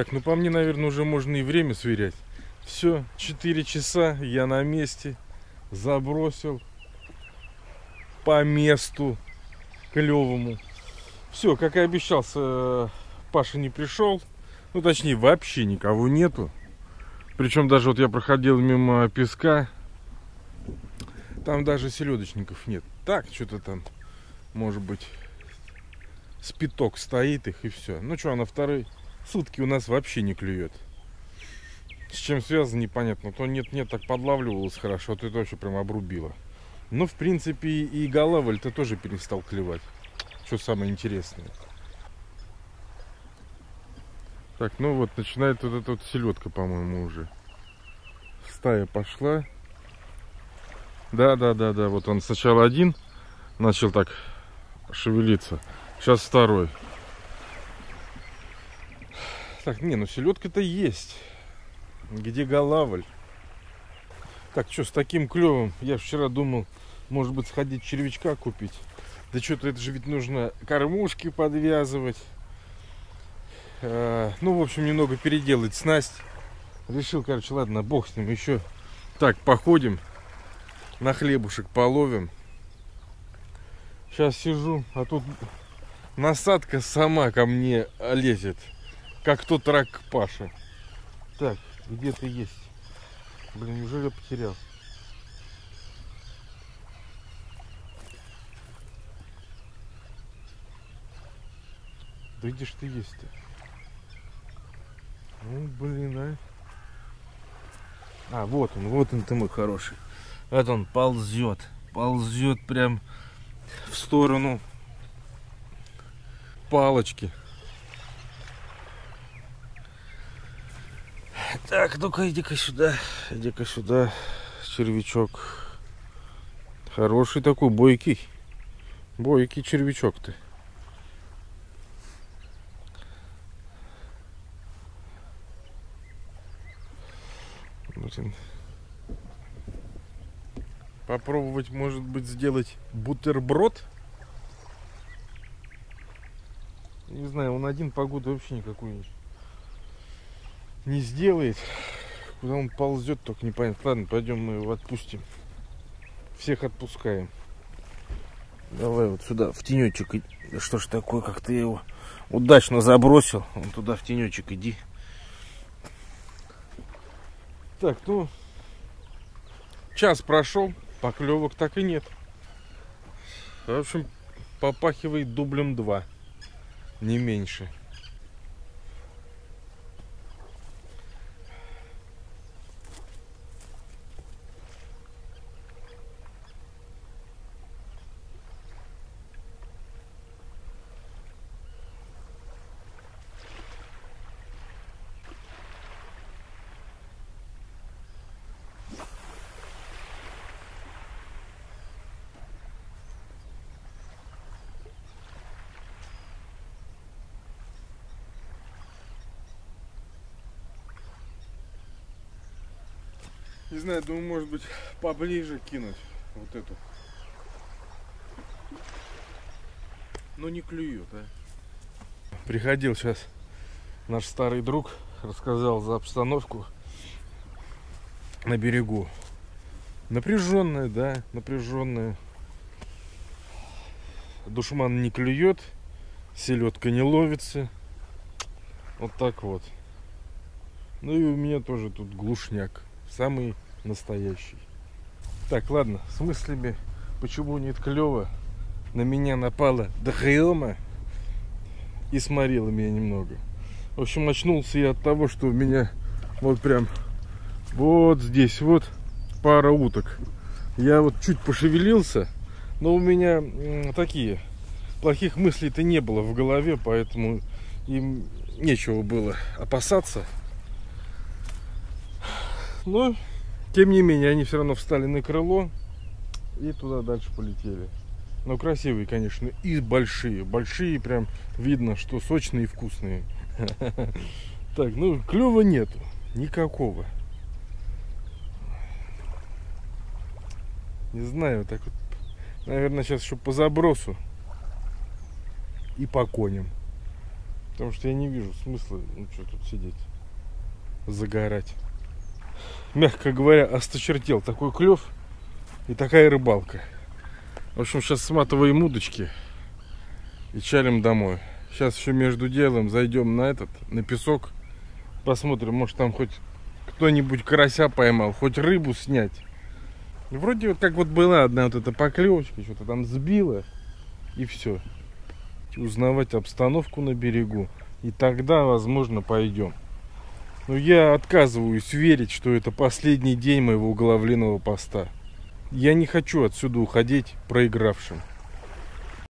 Так, ну по мне, наверное, уже можно и время сверять. Все, 4 часа, я на месте. Забросил по месту клевому. Все, как и обещался, Паша не пришел. Ну, точнее, вообще никого нету. Причем даже вот я проходил мимо песка. Там даже селедочников нет. Так, что-то там, может быть, спиток стоит их и все. Ну что, на вторые сутки у нас вообще не клюет. С чем связано, непонятно. То нет-нет, так подлавливалось хорошо, а то это вообще прям обрубило. Ну, в принципе, и голавль-то тоже перестал клевать. Что самое интересное. Так, ну вот, начинает вот эта вот селедка, по-моему, уже. Стая пошла. Да, да, да, да. Вот он сначала один начал так шевелиться. Сейчас второй. Так, не, ну селедка-то есть. Где голавль? Так, что, с таким клевым? Я вчера думал, может быть, сходить червячка купить. Да что-то это же ведь нужно кормушки подвязывать. А, ну, в общем, немного переделать снасть. Решил, короче, ладно, бог с ним. Еще так, походим. На хлебушек половим. Сейчас сижу, а тут насадка сама ко мне лезет. Как тот рак Паша. Так, где-то есть. Блин, неужели я потерял? Да где ж ты есть-то? Ну, блин, а. А, вот он, вот он ты мой хороший. Вот он ползет. Ползет прям в сторону палочки. Так, ну-ка иди-ка сюда. Иди-ка сюда, червячок. Хороший такой, бойкий. Бойкий червячок ты. Блин. Попробовать, может быть, сделать бутерброд. Не знаю, он один погоды вообще никакой не сделает. Куда он ползет, только непонятно. Ладно, пойдем мы его отпустим. Всех отпускаем. Давай вот сюда, в тенечек. Да что ж такое, как ты его удачно забросил. Он туда в тенечек иди. Так, ну, час прошел, поклевок так и нет. В общем, попахивает дублем 2, не меньше. Не знаю, думаю, может быть, поближе кинуть вот эту. Но не клюют, а. Приходил сейчас наш старый друг, рассказал за обстановку на берегу. Напряженная, да, напряженная. Душман не клюет, селедка не ловится. Вот так вот. Ну и у меня тоже тут глушняк самый настоящий. Так, ладно, с мыслями, почему нет клева, на меня напала дрема и сморила меня немного. В общем, очнулся я от того, что у меня вот прям вот здесь вот пара уток. Я вот чуть пошевелился, но у меня такие плохих мыслей-то не было в голове, поэтому им нечего было опасаться. Но, тем не менее, они все равно встали на крыло и туда дальше полетели. Но красивые, конечно, и большие. Большие прям видно, что сочные и вкусные. Так, ну, клева нету. Никакого. Не знаю, так вот. Наверное, сейчас еще по забросу. И по коням. Потому что я не вижу смысла, ну что тут сидеть, загорать. Мягко говоря, осточертел такой клев и такая рыбалка. В общем, сейчас сматываем удочки и чалим домой. Сейчас еще между делом зайдем на этот, на песок. Посмотрим, может там хоть кто-нибудь карася поймал, хоть рыбу снять. Вроде вот как вот была одна вот эта поклевочка, что-то там сбила. И все. Узнавать обстановку на берегу. И тогда, возможно, пойдем. Но я отказываюсь верить, что это последний день моего уголовленного поста. Я не хочу отсюда уходить проигравшим.